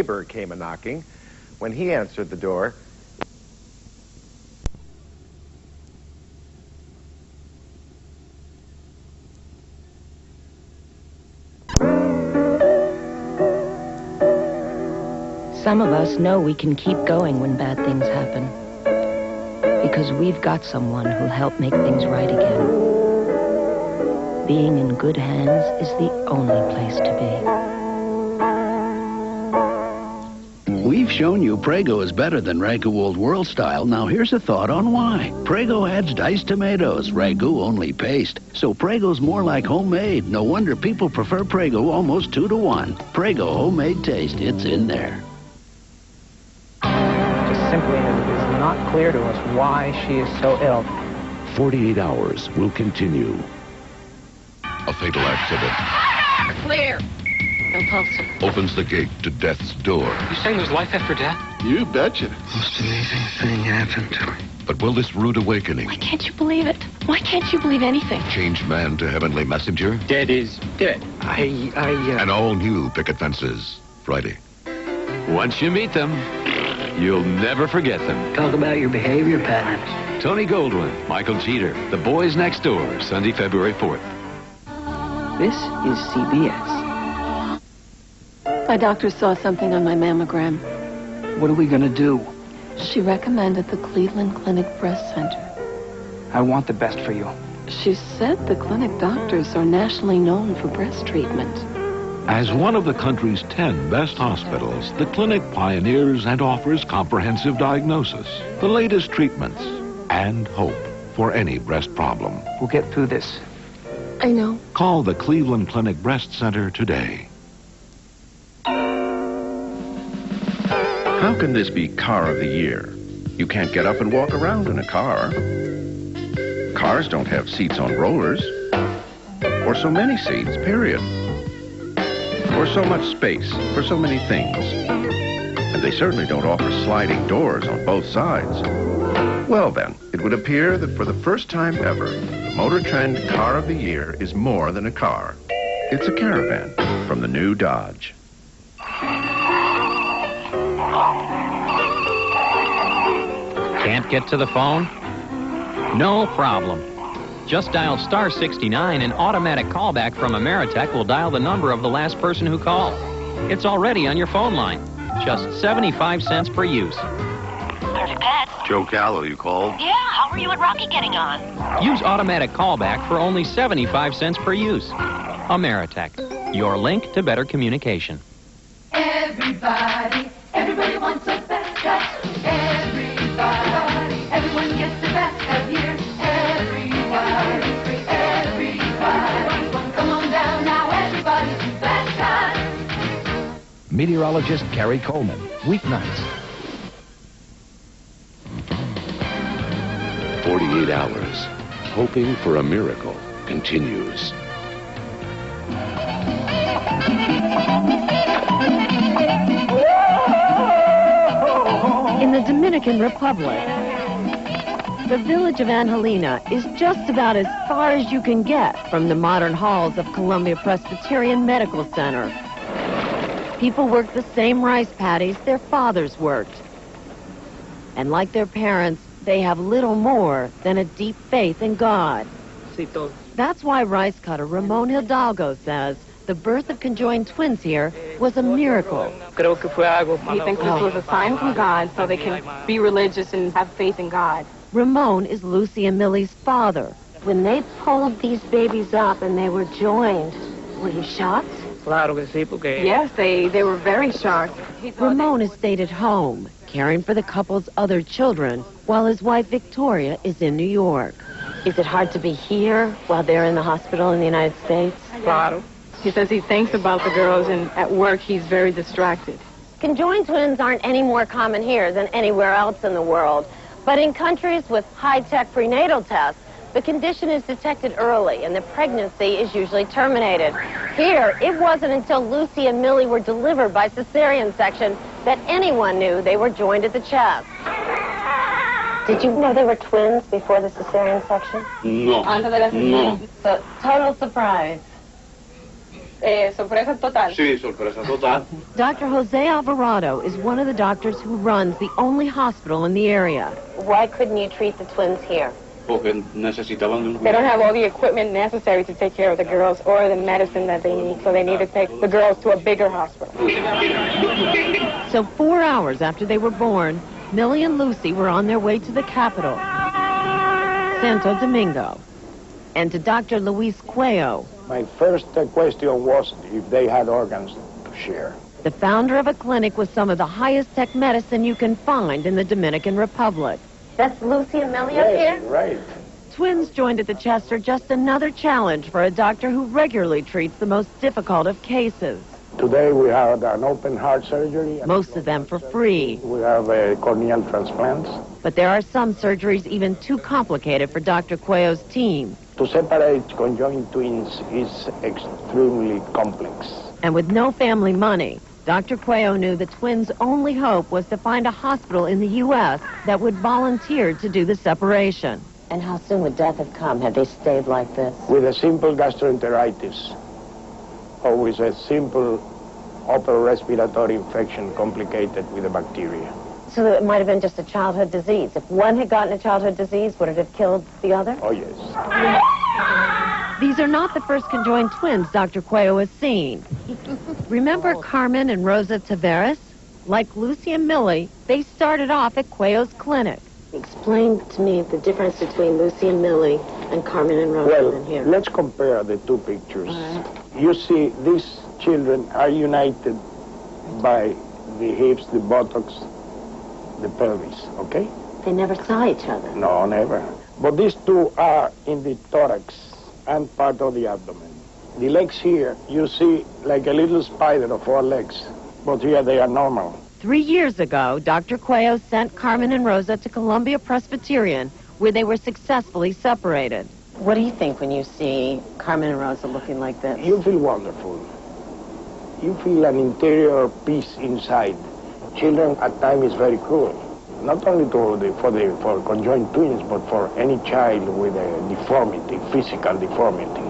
neighbor came a knocking. When he answered the door, Some of us know we can keep going when bad things happen. Because we've got someone who'll help make things right again. Being in good hands is the only place to be. Shown you Prego is better than Ragu Old World style. Now here's a thought on why. Prego adds diced tomatoes, Ragu only paste. So Prego's more like homemade. No wonder people prefer Prego almost two to one. Prego homemade taste, it's in there Just simply it is not clear to us why she is so ill. 48 hours will continue. A fatal accident. Clear. No pulse. Opens the gate to death's door. You saying there's life after death? You betcha. Most amazing thing happened to me. But will this rude awakening... Why can't you believe it? Why can't you believe anything? Change man to heavenly messenger? Dead is dead. I, I, uh... And all new picket fences. Friday. Once you meet them, You'll never forget them. Talk about your behavior patterns. Tony Goldwyn, Michael Jeter, The Boys Next Door, Sunday, February 4th. This is CBS. My doctor saw something on my mammogram. What are we going to do? She recommended the Cleveland Clinic Breast Center. I want the best for you. She said the clinic doctors are nationally known for breast treatment. As one of the country's 10 best hospitals, the clinic pioneers and offers comprehensive diagnosis, the latest treatments, and hope for any breast problem. We'll get through this. I know. Call the Cleveland Clinic Breast Center today. How can this be car of the year? You can't get up and walk around in a car. Cars don't have seats on rollers. Or so many seats, period or so much space for so many things. And they certainly don't offer sliding doors on both sides. Well then, it would appear that for the first time ever, the Motor Trend Car of the Year is more than a car. It's a caravan from the new Dodge. Can't get to the phone? No problem. Just dial star 69 and automatic callback from Ameritech will dial the number of the last person who called. It's already on your phone line. Just 75 cents per use. Perfect Pet. Joe Callow, you called? Yeah, how are you and Rocky getting on? Use automatic callback for only 75 cents per use. Ameritech, your link to better communication. Everybody, everybody Meteorologist Carey Coleman, weeknights. 48 hours. Hoping for a miracle continues. In the Dominican Republic, the village of Angelina is just about as far as you can get from the modern halls of Columbia Presbyterian Medical Center. People work the same rice paddies their fathers worked. And like their parents, they have little more than a deep faith in God. That's why rice cutter Ramon Hidalgo says the birth of conjoined twins here was a miracle. He thinks this was a sign from God so they can be religious and have faith in God. Ramon is Lucy and Millie's father. When they pulled these babies up and they were joined, were you shocked? Yes, they, they were very shocked. Ramon is stayed at home, caring for the couple's other children, while his wife Victoria is in New York. Is it hard to be here while they're in the hospital in the United States? Claro. He says he thinks about the girls, and at work he's very distracted. Conjoined twins aren't any more common here than anywhere else in the world. But in countries with high-tech prenatal tests, the condition is detected early and the pregnancy is usually terminated. Here, it wasn't until Lucy and Millie were delivered by cesarean section that anyone knew they were joined at the chest. Did you know they were twins before the cesarean section? No. No. So, total surprise. Eh, sorpresa total. Sí, sorpresa total. Dr. Jose Alvarado is one of the doctors who runs the only hospital in the area. Why couldn't you treat the twins here? Porque necesitaban de un They don't have all the equipment necessary to take care of the girls or the medicine that they need, so they need to take the girls to a bigger hospital. So four hours after they were born, Millie and Lucy were on their way to the capital, Santo Domingo, and to Dr. Luis Cuello, My first uh, question was if they had organs to share. the founder of a clinic with some of the highest tech medicine you can find in the Dominican Republic. That's Lucy and Millie up here? right. Twins joined at the Chester just another challenge for a doctor who regularly treats the most difficult of cases, Today we had an open heart surgery. most of them for free. We have uh, corneal transplants. But there are some surgeries even too complicated for Dr. Cuello's team. To separate conjoined twins is extremely complex. And with no family money, Dr. Cuello knew the twins' only hope was to find a hospital in the U.S. that would volunteer to do the separation. And how soon would death have come had they stayed like this? With a simple gastroenteritis or with a simple upper respiratory infection complicated with a bacteria. So it might have been just a childhood disease. If one had gotten a childhood disease, would it have killed the other? Oh, yes. These are not the first conjoined twins Dr. Cuello has seen. Remember oh. Carmen and Rosa Tavares? Like Lucy and Millie, they started off at Cuello's clinic. Explain to me the difference between Lucy and Millie and Carmen and Rosa Well, in here. let's compare the two pictures. You see, these children are united by the hips, the buttocks, the pelvis, okay? They never saw each other. No, never. But these two are in the thorax and part of the abdomen. The legs here, you see like a little spider of four legs, but here they are normal. Three years ago, Dr. Cuello sent Carmen and Rosa to Columbia Presbyterian, where they were successfully separated. What do you think when you see Carmen and Rosa looking like this? You feel wonderful. You feel an interior peace inside. Children at times is very cruel. Not only to the, for the for conjoined twins, but for any child with a deformity, physical deformity.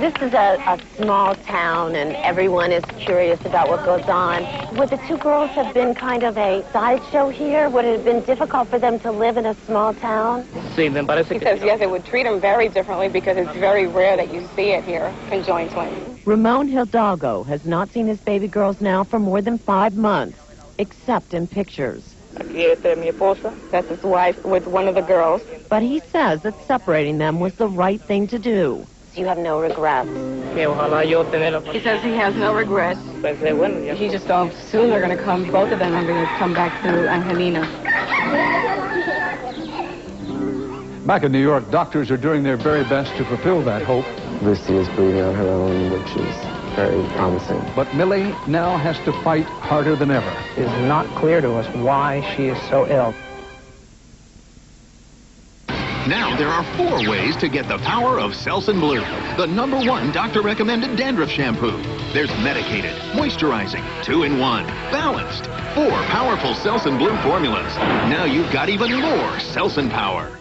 This is a, a small town, and everyone is curious about what goes on. Would the two girls have been kind of a sideshow here? Would it have been difficult for them to live in a small town? See them, but he says, yes, it would treat them very differently because it's very rare that you see it here, conjoined twins. Ramon Hidalgo has not seen his baby girls now for more than five months, except in pictures. That's his wife with one of the girls. But he says that separating them was the right thing to do. You have no regrets. He says he has no regrets. Eh, he just thought soon they're going to come, both of them are going to come back to Angelina. Back in New York, doctors are doing their very best to fulfill that hope. Lucy is breathing on her own, which is very promising. But Millie now has to fight harder than ever. It is not clear to us why she is so ill. Now there are four ways to get the power of Selsun Blue, the number one doctor-recommended dandruff shampoo. There's medicated, moisturizing, two-in-one, balanced, four powerful Selsun Blue formulas. Now you've got even more Selsun power.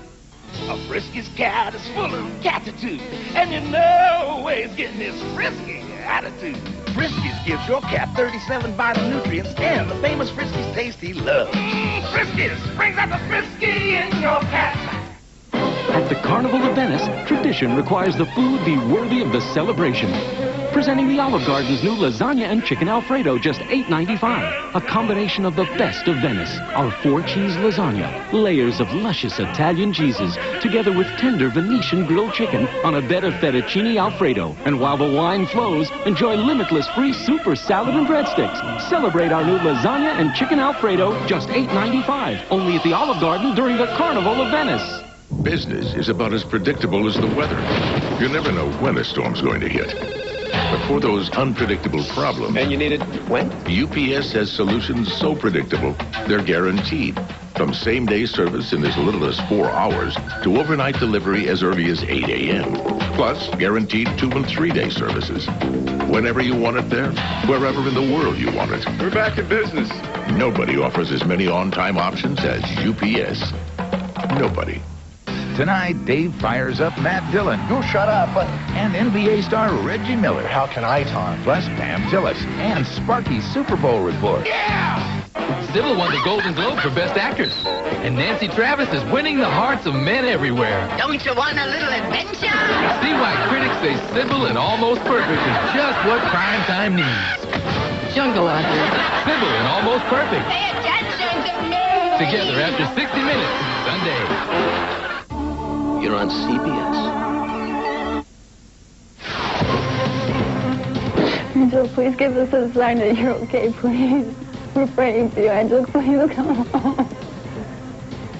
A Friskies cat is full of catitude, and you know he's getting his frisky attitude. Friskies gives your cat 37 vital nutrients and the famous Friskies taste he loves. Mmm, Friskies brings out the frisky in your cat. At the Carnival of Venice, tradition requires the food be worthy of the celebration. Presenting the Olive Garden's new lasagna and chicken Alfredo, just $8.95. A combination of the best of Venice. Our four-cheese lasagna, layers of luscious Italian cheeses, together with tender Venetian grilled chicken on a bed of fettuccine Alfredo. And while the wine flows, enjoy limitless free super salad and breadsticks. Celebrate our new lasagna and chicken Alfredo, just $8.95. Only at the Olive Garden during the Carnival of Venice. Business is about as predictable as the weather. You never know when a storm's going to hit. But for those unpredictable problems... And you need it when? UPS has solutions so predictable, they're guaranteed. From same-day service in as little as four hours to overnight delivery as early as 8 a.m. Plus, guaranteed two- and three-day services. Whenever you want it there, wherever in the world you want it. We're back in business. Nobody offers as many on-time options as UPS. Nobody. Tonight, Dave fires up Matt Dillon. You shut up. And NBA star Reggie Miller. How can I talk? Plus Pam Tillis and Sparky's Super Bowl report. Yeah! Cybill won the Golden Globe for Best Actress. And Nancy Travis is winning the hearts of men everywhere. Don't you want a little adventure? See why critics say Cybill and Almost Perfect is just what prime time needs. Jungle out here. Cybill and Almost Perfect. Pay attention to me! Together after 60 minutes, Sunday. You're on CBS. Angel, please give us a sign that you're okay, please. We're praying to you, Angel. Please come home.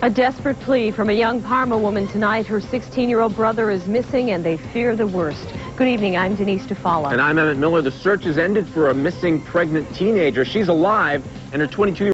A desperate plea from a young Parma woman tonight. Her 16-year-old brother is missing, and they fear the worst. Good evening. I'm Denise Dufala. And I'm Emmett Miller. The search has ended for a missing pregnant teenager. She's alive, and her 22